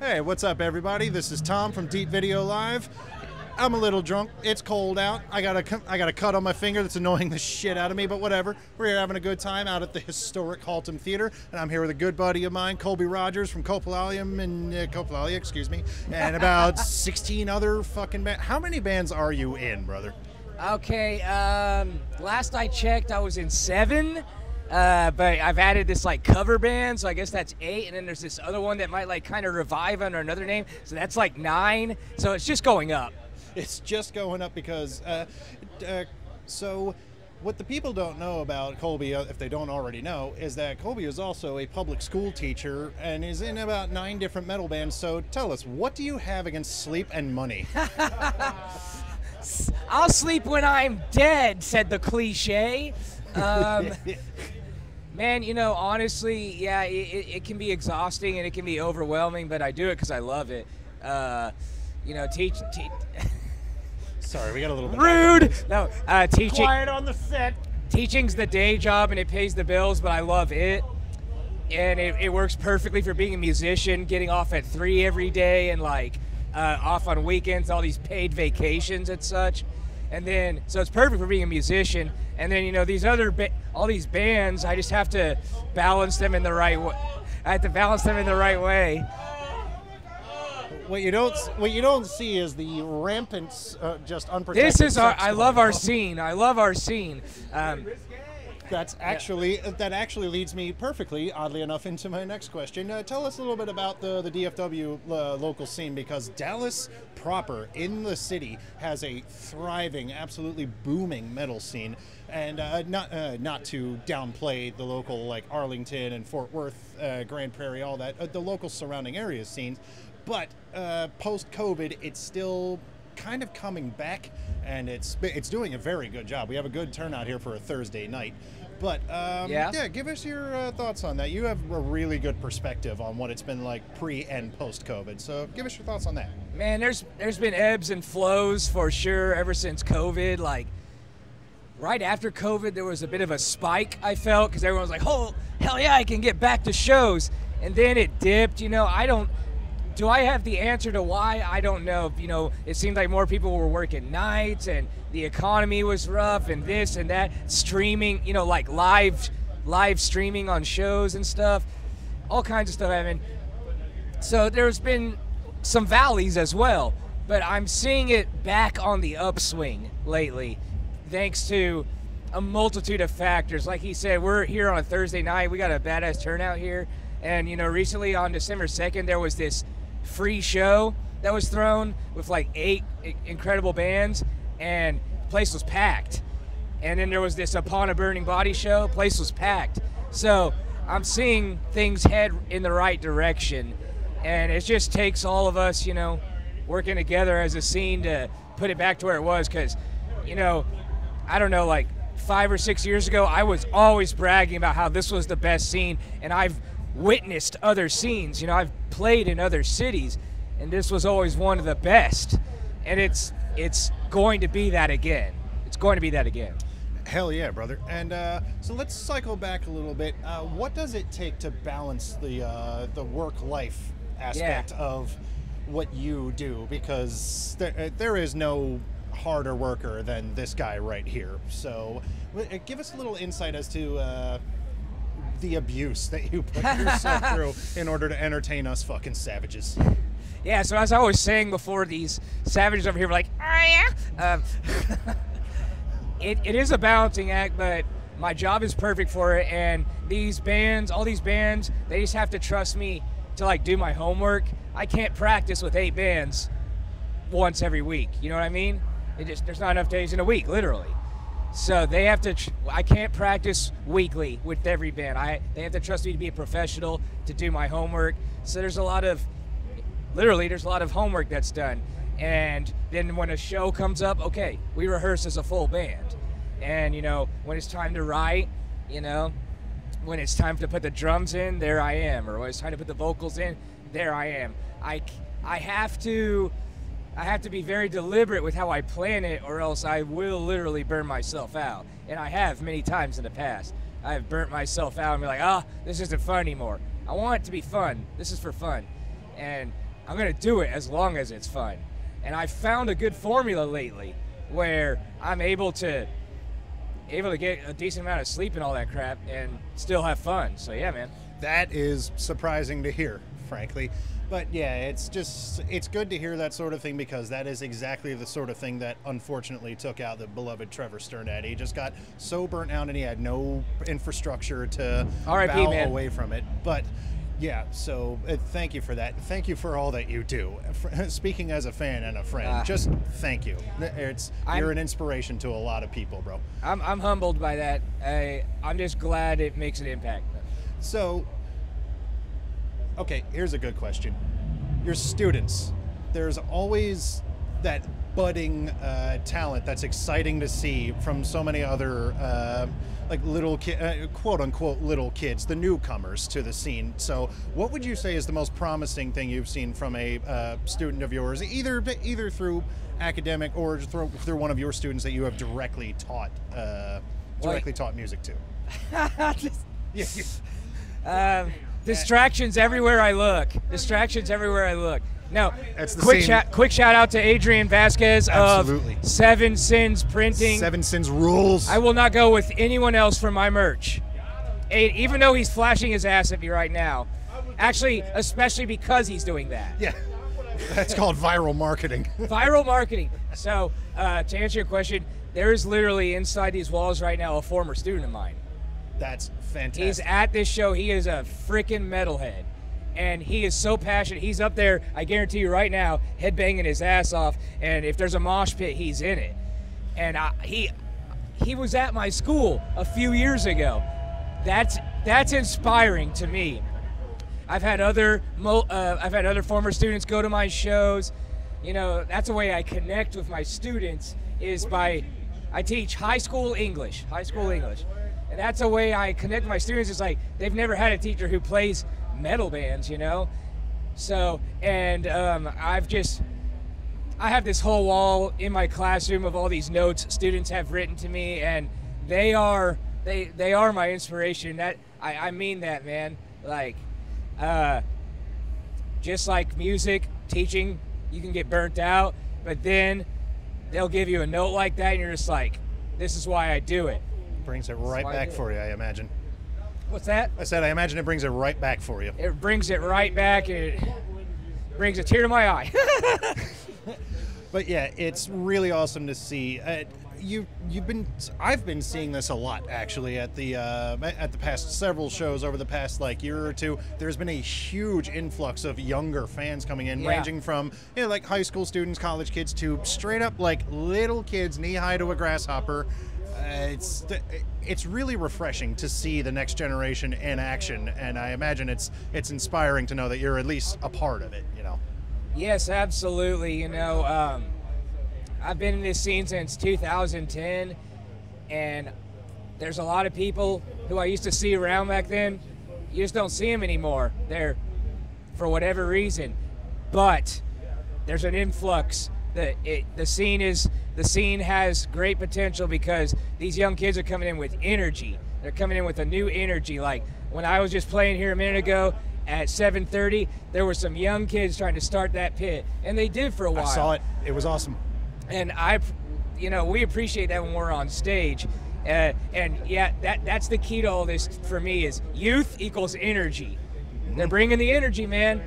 Hey, what's up, everybody? This is Tom from Deep Video Live. I'm a little drunk. It's cold out. I got a I got a cut on my finger that's annoying the shit out of me, but whatever. We're here having a good time out at the historic Haltom Theater, and I'm here with a good buddy of mine, Colby Rodgers from Copalalium and uh, Coprolalia, excuse me, and about 16 other fucking bands. How many bands are you in, brother? Okay, um, last I checked, I was in seven. Uh, but I've added this like cover band, so I guess that's eight, and then there's this other one that might like kind of revive under another name, so that's like nine. So it's just going up. It's just going up because, uh, uh, so what the people don't know about Colby, uh, if they don't already know, is that Colby is also a public school teacher and is in about nine different metal bands. So tell us, what do you have against sleep and money? I'll sleep when I'm dead, said the cliche. Um, man, you know, honestly, yeah, it, it, can be exhausting and it can be overwhelming, but I do it because I love it. Uh, you know, teach. Te- Sorry, we got a little bit rude. No, uh, teaching. Quiet on the set. Teaching's the day job and it pays the bills, but I love it. And it, it works perfectly for being a musician, getting off at three every day and like uh, off on weekends, all these paid vacations and such. And then, so it's perfect for being a musician. And then, you know, these other, ba- all these bands, I just have to balance them in the right way. I have to balance them in the right way. What you don't, what you don't see is the rampant, uh, just unprotected. This is our. I love our scene. I love our scene. Um, that's actually that actually leads me perfectly, oddly enough, into my next question. Uh, tell us a little bit about the the DFW uh, local scene because Dallas proper in the city has a thriving, absolutely booming metal scene, and uh, not uh, not to downplay the local like Arlington and Fort Worth, uh, Grand Prairie, all that, uh, the local surrounding areas scenes, but post COVID, it's still kind of coming back, and it's it's doing a very good job. We have a good turnout here for a Thursday night. But um, yeah. yeah, give us your uh, thoughts on that. You have a really good perspective on what it's been like pre and post COVID. So give us your thoughts on that. Man, there's there's been ebbs and flows for sure ever since COVID. Like right after COVID, there was a bit of a spike I felt because everyone was like, "Oh, hell yeah, I can get back to shows," and then it dipped. You know, I don't do I have the answer to why? I don't know. You know, it seemed like more people were working nights and the economy was rough and this and that. Streaming, you know, like live live streaming on shows and stuff. All kinds of stuff. Mean, so there's been some valleys as well, but I'm seeing it back on the upswing lately, thanks to a multitude of factors. Like he said, we're here on a Thursday night. We got a badass turnout here. And, you know, recently on December 2nd, there was this free show that was thrown with like eight incredible bands, and place was packed. And then there was this Upon a Burning Body show, place was packed. So I'm seeing things head in the right direction, and it just takes all of us, you know, working together as a scene to put it back to where it was. Because, you know, I don't know, like five or six years ago, I was always bragging about how this was the best scene, and I've witnessed other scenes. You know, I've played in other cities, and this was always one of the best. And it's it's going to be that again. It's going to be that again. Hell yeah, brother. And uh, so let's cycle back a little bit. Uh, what does it take to balance the uh, the work life aspect yeah. of what you do? Because there, uh, there is no harder worker than this guy right here. So uh, give us a little insight as to uh, the abuse that you put yourself through in order to entertain us fucking savages. Yeah, so as I was saying before, these savages over here were like, oh yeah. Um, it, it is a balancing act, but my job is perfect for it. And these bands, all these bands, they just have to trust me to like do my homework. I can't practice with eight bands once every week. You know what I mean? It just there's not enough days in a week, literally. So they have to. I can't practice weekly with every band. I they have to trust me to be a professional to do my homework. So there's a lot of, literally, there's a lot of homework that's done. And then when a show comes up, okay, we rehearse as a full band. And you know when it's time to write, you know, when it's time to put the drums in, there I am. Or when it's time to put the vocals in, there I am. I I have to I have to be very deliberate with how I plan it, or else I will literally burn myself out. And I have many times in the past. I have burnt myself out and be like, ah, oh, this isn't fun anymore. I want it to be fun. This is for fun. And I'm gonna do it as long as it's fun. And I found a good formula lately where I'm able to able to get a decent amount of sleep and all that crap and still have fun. So yeah, man. That is surprising to hear, frankly. But yeah, it's just it's good to hear that sort of thing because that is exactly the sort of thing that unfortunately took out the beloved Trevor Strnad. He just got so burnt out and he had no infrastructure to R.I.P., bow man. away from it. But yeah, so uh, thank you for that. Thank you for all that you do. Speaking as a fan and a friend, Ah. just thank you. It's I'm- you're an inspiration to a lot of people, bro. I'm, I'm humbled by that. I, I'm just glad it makes an impact. So, okay, here's a good question. Your students, there's always that budding uh, talent that's exciting to see from so many other, uh, like little ki- uh, quote unquote little kids, the newcomers to the scene. So, what would you say is the most promising thing you've seen from a uh, student of yours, either either through academic or through, through one of your students that you have directly taught uh, directly taught music to? Yeah, yeah. Um, distractions everywhere I look. Distractions everywhere I look. No, That's the quick same- shout, quick shout out to Adrian Vasquez Absolutely. of Seven Sins Printing. Seven Sins rules. I will not go with anyone else for my merch. A- even though he's flashing his ass at me right now. Actually, especially because he's doing that. Yeah. That's called viral marketing. Viral marketing. So, uh, to answer your question, there is literally inside these walls right now a former student of mine. That's fantastic. He's at this show. He is a freaking metalhead. And he is so passionate. He's up there, I guarantee you right now, headbanging his ass off. And if there's a mosh pit, he's in it. And I, he he was at my school a few years ago. That's that's inspiring to me. I've had other mo- uh, I've had other former students go to my shows. You know, that's the way I connect with my students is by I teach high school English, high school English. And that's a way I connect with my students It's like they've never had a teacher who plays metal bands, you know? So, and um, I've just I have this whole wall in my classroom of all these notes students have written to me, and they are they they are my inspiration. That I, I mean that, man. Like, uh, just like music, teaching, you can get burnt out, but then they'll give you a note like that, and you're just like, this is why I do it. Brings it right back it. for you, I imagine. What's that? I said I imagine it brings it right back for you. It brings it right back, it brings a tear to my eye. But yeah, it's really awesome to see. Uh, you you've been I've been seeing this a lot actually at the uh, at the past several shows over the past like year or two. There's been a huge influx of younger fans coming in, Yeah. ranging from you know like high school students, college kids to straight up like little kids knee high to a grasshopper. Uh, it's it's really refreshing to see the next generation in action, and I imagine it's it's inspiring to know that you're at least a part of it. You know. Yes, absolutely. You know, um, I've been in this scene since 2010, and there's a lot of people who I used to see around back then. You just don't see them anymore. They're, for whatever reason, but there's an influx. The it, the scene is the scene has great potential because these young kids are coming in with energy. They're coming in with a new energy. Like when I was just playing here a minute ago at 7:30, there were some young kids trying to start that pit, and they did for a while I saw it. It was awesome. And I, you know, we appreciate that when we're on stage. Uh, and yeah, that that's the key to all this for me is youth equals energy. They're bringing the energy, man.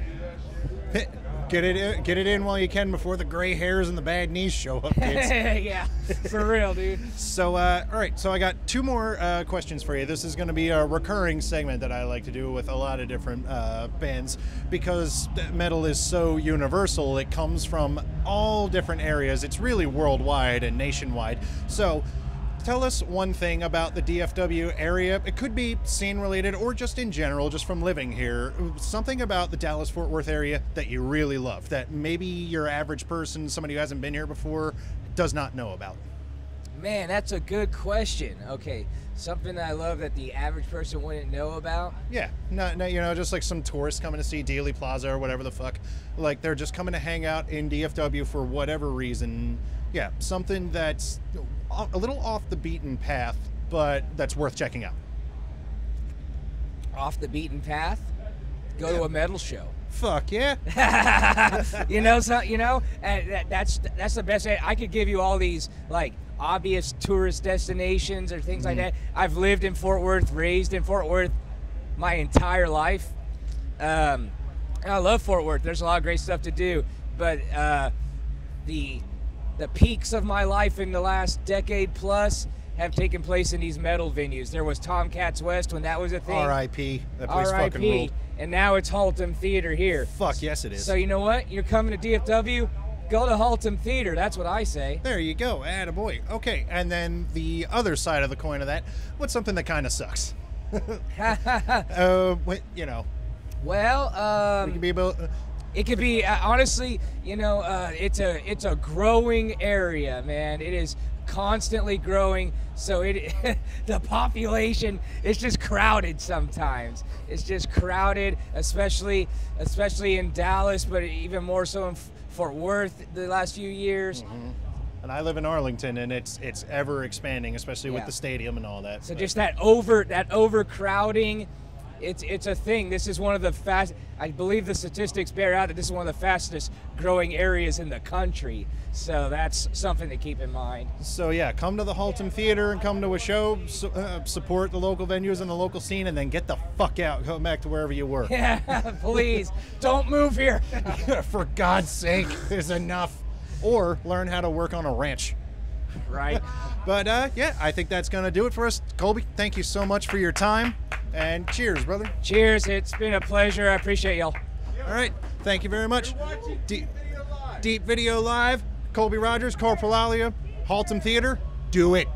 Get it, in, get it in while you can before the gray hairs and the bad knees show up, kids. yeah, for real, dude. so, uh, all right. So I got two more uh, questions for you. This is going to be a recurring segment that I like to do with a lot of different uh, bands because metal is so universal. It comes from all different areas. It's really worldwide and nationwide. So. Tell us one thing about the DFW area. It could be scene related or just in general, just from living here. Something about the Dallas Fort Worth area that you really love, that maybe your average person, somebody who hasn't been here before, does not know about. Man, that's a good question. Okay, something that I love that the average person wouldn't know about. Yeah, not, not you know, just like some tourists coming to see Dealey Plaza or whatever the fuck. Like they're just coming to hang out in DFW for whatever reason. Yeah, something that's a little off the beaten path, but that's worth checking out. Off the beaten path, go to a metal show. Fuck yeah. you know, so you know, and that, that's that's the best. I could give you all these like obvious tourist destinations or things like that. I've lived in Fort Worth, raised in Fort Worth, my entire life. Um, and I love Fort Worth. There's a lot of great stuff to do, but uh, the the peaks of my life in the last decade plus have taken place in these metal venues. There was Tomcats West when that was a thing. R.I.P. That place fucking ruled. And now it's Haltom Theater here. Fuck yes, it is. So you know what? You're coming to DFW. Go to Haltom Theater. That's what I say. There you go, attaboy. Okay, and then the other side of the coin of that, what's something that kind of sucks? uh, you know, Well, we can um, be about. It could be uh, honestly, you know, uh, it's a it's a growing area, man. It is constantly growing, so it the population is just crowded sometimes. It's just crowded, especially especially in Dallas, but even more so in F- Fort Worth the last few years. And I live in Arlington, and it's it's ever expanding, especially with the stadium and all that. So But- just that over that overcrowding, it's it's a thing. This is one of the fast. I believe the statistics bear out that this is one of the fastest growing areas in the country. So that's something to keep in mind. So yeah, come to the Haltom Theater and come to a show, su- uh, support the local venues and the local scene, and then get the fuck out, go back to wherever you were. Yeah, please don't move here. For God's sake, there's enough. Or learn how to work on a ranch. right. But uh, yeah, I think that's gonna do it for us. Colby, thank you so much for your time, and cheers, brother. Cheers. It's been a pleasure. I appreciate y'all. All right, thank you very much. Deep, Deep Video Live, Colby Rodgers, Corporal Alia, Haltom Theater. Do it.